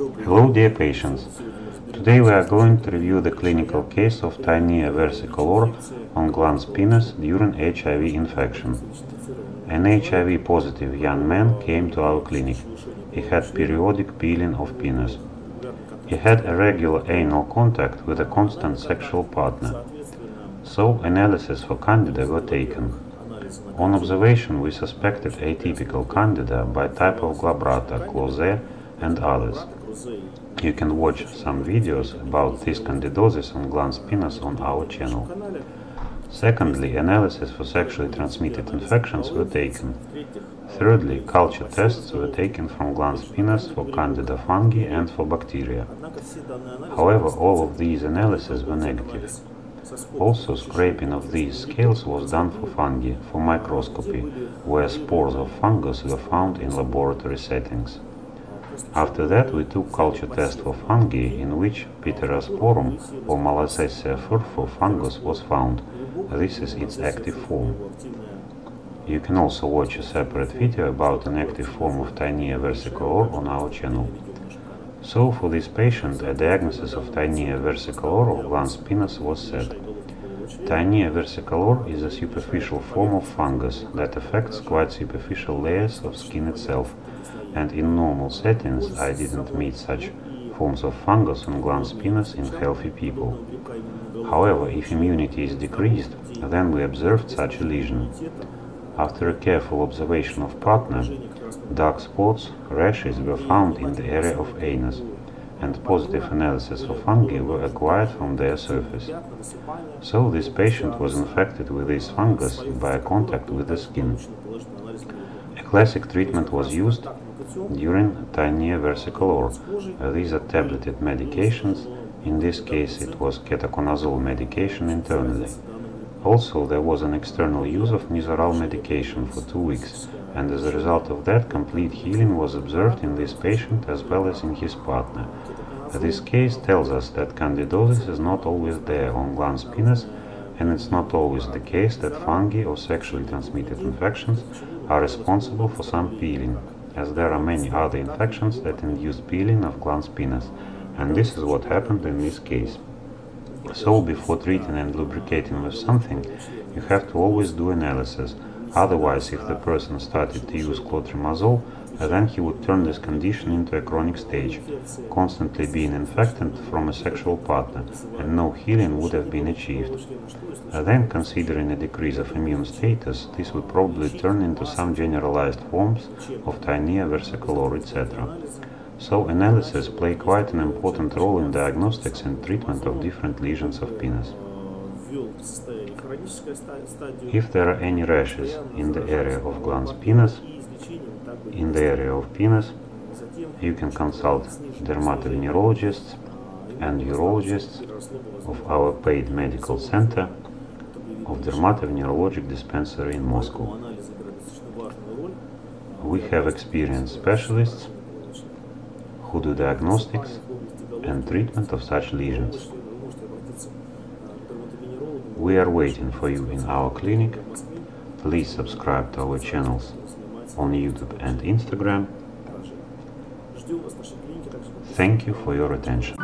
Hello dear patients. Today we are going to review the clinical case of tinea versicolor on glans penis during HIV infection. An HIV positive young man came to our clinic. He had periodic peeling of penis. He had a regular anal contact with a constant sexual partner. So analysis for candida were taken. On observation we suspected atypical candida by type of glabrata, Closet and others. You can watch some videos about this candidosis on glans penis on our channel. Secondly, analysis for sexually transmitted infections were taken. Thirdly, culture tests were taken from glans penis for candida fungi and for bacteria. However, all of these analyses were negative. Also, scraping of these scales was done for fungi, for microscopy, where spores of fungus were found in laboratory settings. After that we took culture test for fungi in which Pityrosporum or Malassezia furfur fungus was found. This is its active form. You can also watch a separate video about an active form of Tinea versicolor on our channel. So for this patient a diagnosis of Tinea versicolor or glans was set. Tinea versicolor is a superficial form of fungus that affects quite superficial layers of skin itself and in normal settings I didn't meet such forms of fungus on glans penis in healthy people. However, if immunity is decreased, then we observed such a lesion. After a careful observation of partner, dark spots, rashes were found in the area of anus, and positive analysis of fungi were acquired from their surface. So this patient was infected with this fungus by contact with the skin. Classic treatment was used during tinea versicolor. Uh, these are tableted medications. In this case it was ketoconazole medication internally. Also there was an external use of Nizoral medication for two weeks and as a result of that complete healing was observed in this patient as well as in his partner. Uh, this case tells us that candidosis is not always there on glans penis and it's not always the case that fungi or sexually transmitted infections are responsible for some peeling as there are many other infections that induce peeling of glans penis, and this is what happened in this case. So before treating and lubricating with something, you have to always do analysis, otherwise if the person started to use clotrimazole, then he would turn this condition into a chronic stage, constantly being infected from a sexual partner, and no healing would have been achieved. Uh, then, considering a decrease of immune status, this would probably turn into some generalized forms of tinea versicolor, etc. So analysis play quite an important role in diagnostics and treatment of different lesions of penis. If there are any rashes in the area of glans penis, in the area of penis, you can consult dermatovenerologists and urologists of our paid medical center of Dermatovenerologic dispensary in Moscow. We have experienced specialists who do diagnostics and treatment of such lesions. We are waiting for you in our clinic. Please subscribe to our channels on YouTube and Instagram. Thank you for your attention.